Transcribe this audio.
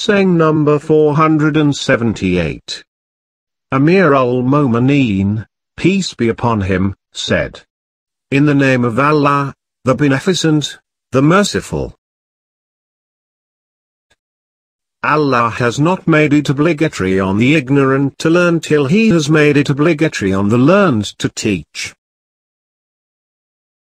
saying number 478. Amir al-Mu'mineen, peace be upon him, said. In the name of Allah, the Beneficent, the Merciful. Allah has not made it obligatory on the ignorant to learn till he has made it obligatory on the learned to teach.